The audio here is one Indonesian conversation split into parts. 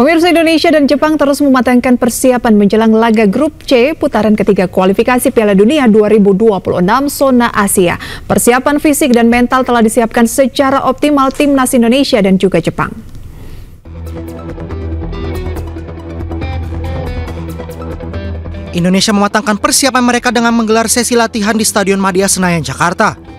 Pemirsa Indonesia dan Jepang terus mematangkan persiapan menjelang laga grup C putaran ketiga kualifikasi Piala Dunia 2026 zona Asia. Persiapan fisik dan mental telah disiapkan secara optimal timnas Indonesia dan juga Jepang. Indonesia mematangkan persiapan mereka dengan menggelar sesi latihan di Stadion Madia Senayan, Jakarta.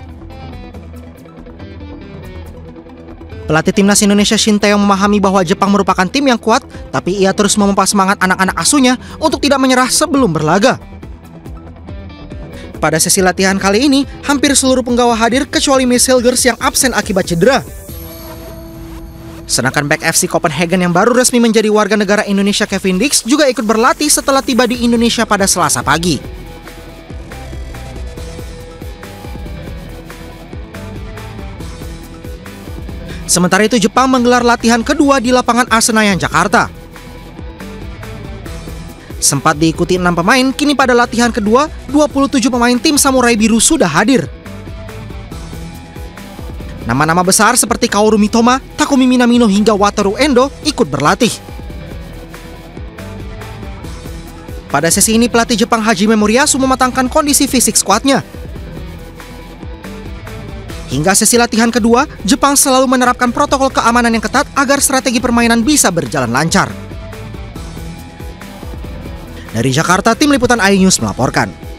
Pelatih timnas Indonesia Shin Taeyong memahami bahwa Jepang merupakan tim yang kuat, tapi ia terus memompa semangat anak-anak asuhnya untuk tidak menyerah sebelum berlaga. Pada sesi latihan kali ini, hampir seluruh penggawa hadir kecuali Miss Hilgers yang absen akibat cedera. Sedangkan back FC Copenhagen yang baru resmi menjadi warga negara Indonesia Kevin Dix juga ikut berlatih setelah tiba di Indonesia pada Selasa pagi. Sementara itu Jepang menggelar latihan kedua di lapangan Asenayan Jakarta. Sempat diikuti enam pemain, kini pada latihan kedua, 27 pemain tim Samurai Biru sudah hadir. Nama-nama besar seperti Kaoru Mitoma, Takumi Minamino hingga Wataru Endo ikut berlatih. Pada sesi ini pelatih Jepang Haji Memoriasu mematangkan kondisi fisik skuadnya Hingga sesi latihan kedua, Jepang selalu menerapkan protokol keamanan yang ketat agar strategi permainan bisa berjalan lancar. Dari Jakarta, tim liputan iNews melaporkan.